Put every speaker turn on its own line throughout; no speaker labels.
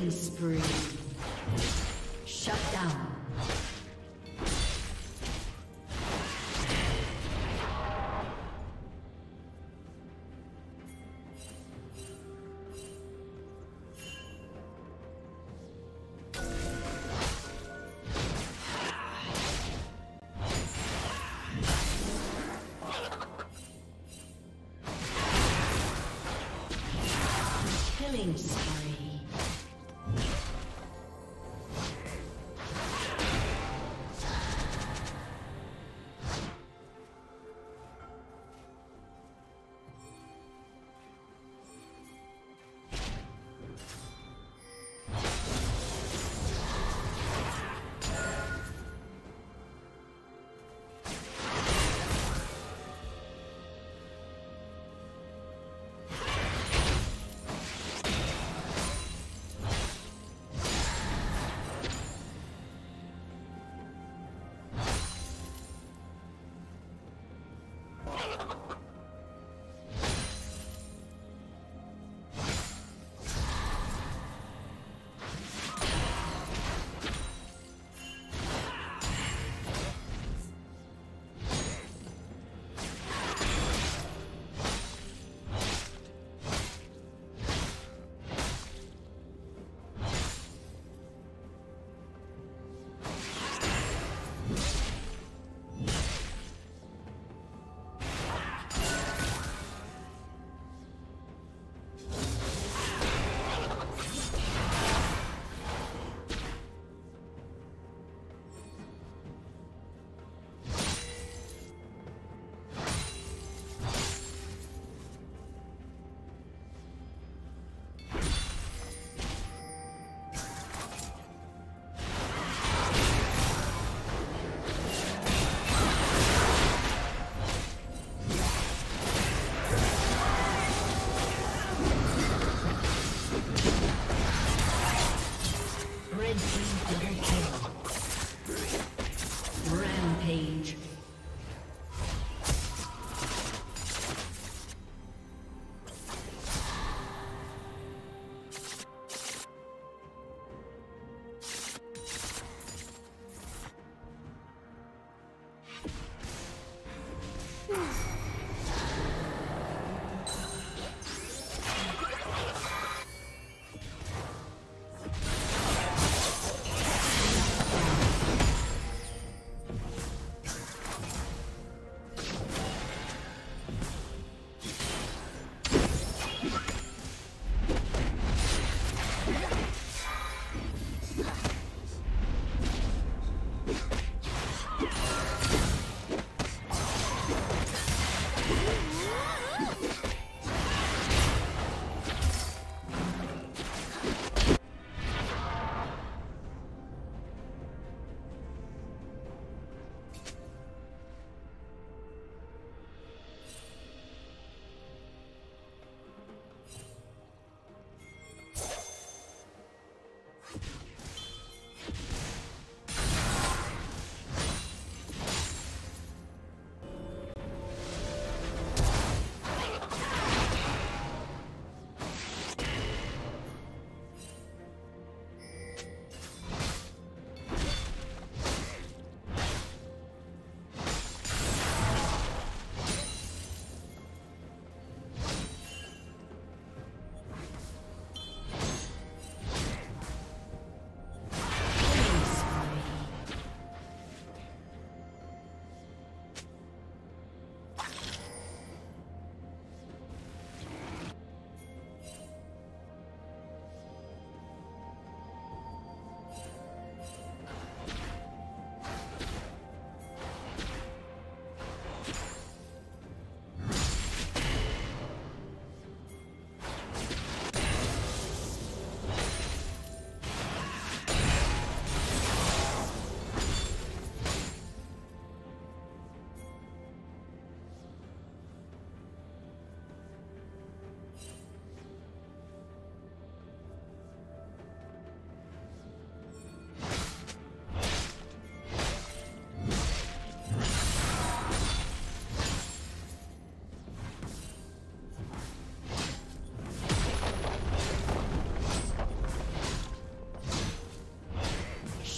Killing spree. Shut down. Killing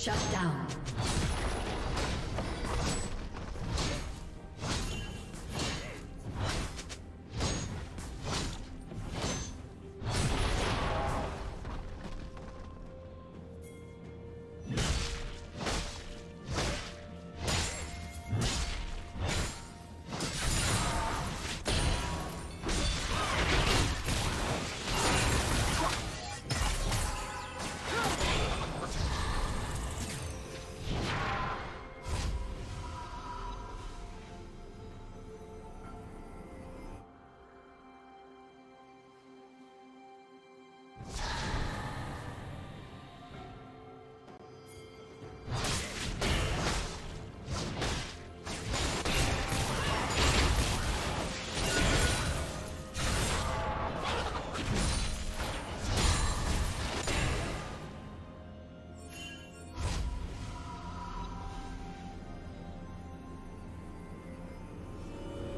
Shut down.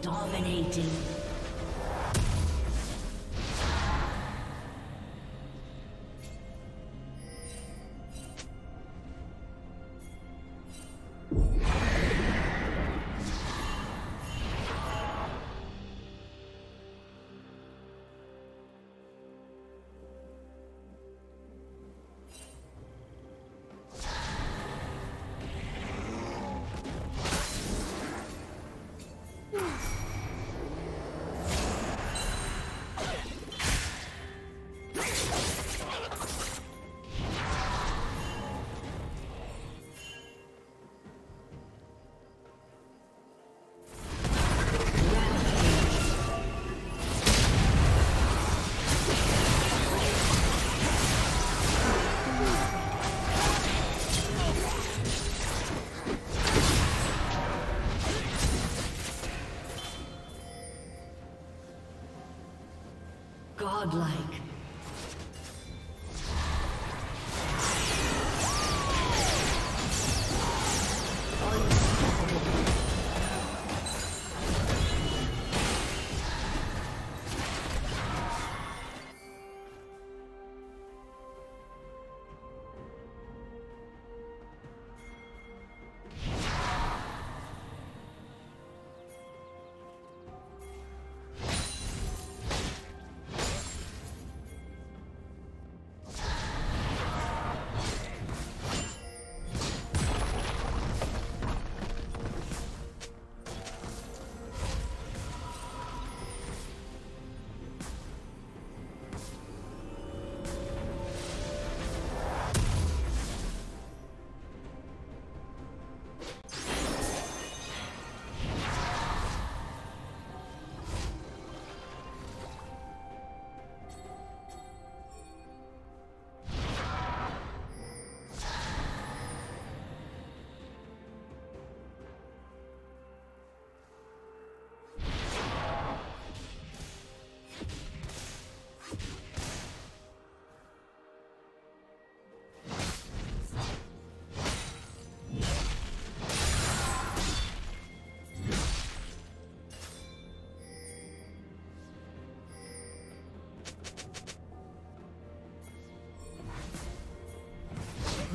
Dominating. Godlike.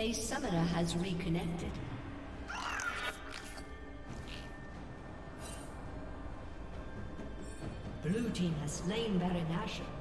A summoner has reconnected. Blue team has slain Baron Nashor.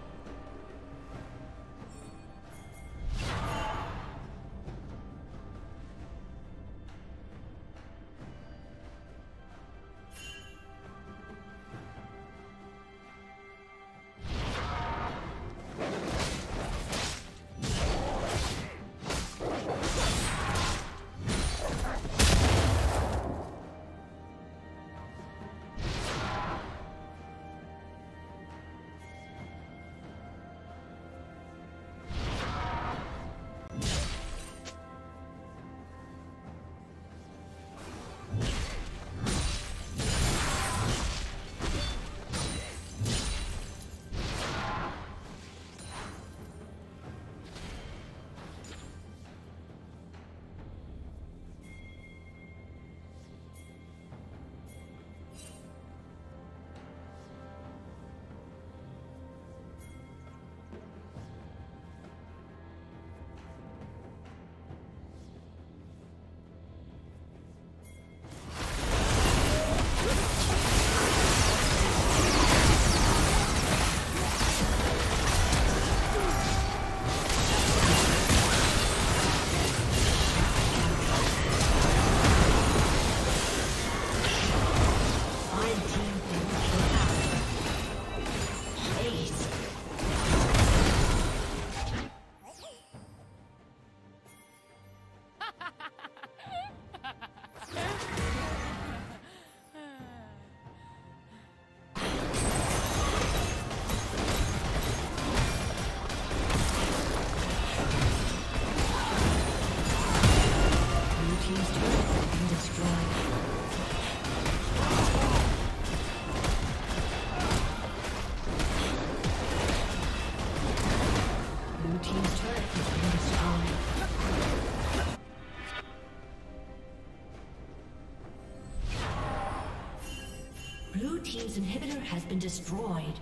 Has been destroyed.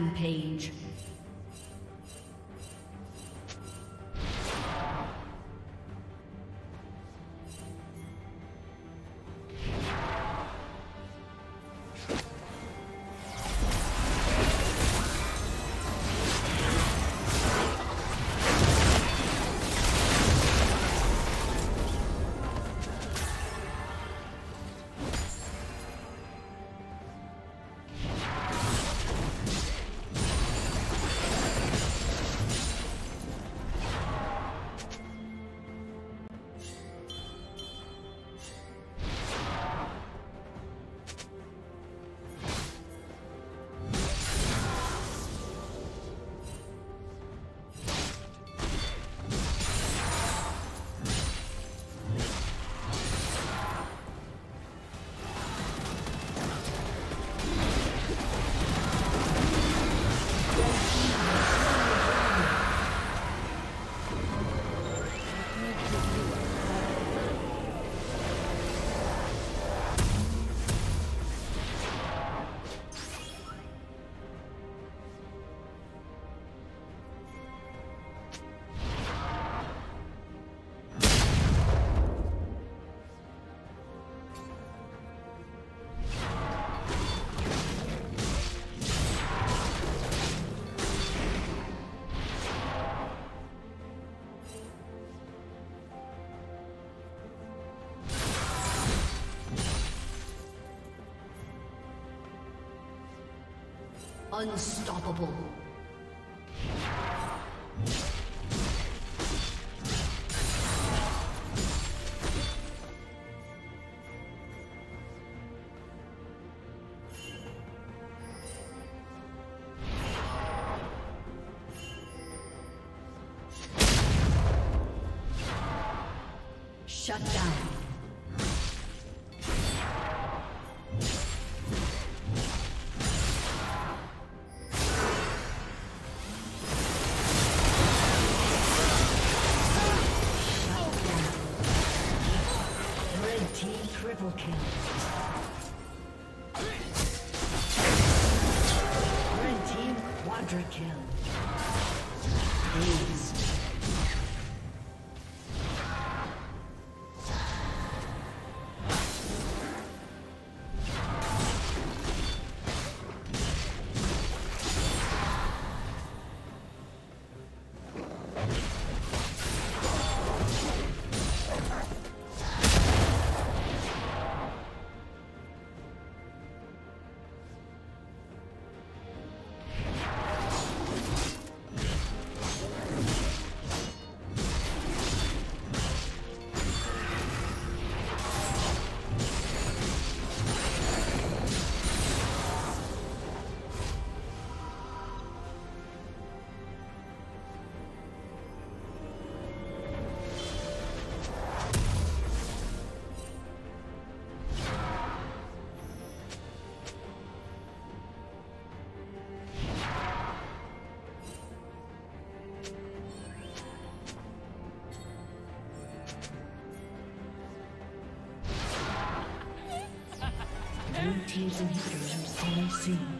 Rampage. Unstoppable. Team's inhibitor fallen soon. has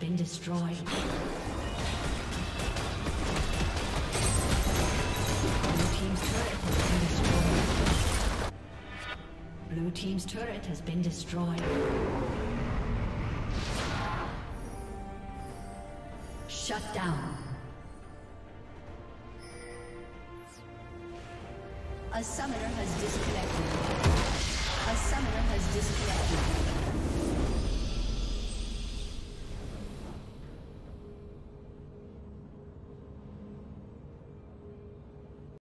been destroyed. Blue Team's turret has been destroyed. Blue Team's turret has been destroyed. Shut down. A summoner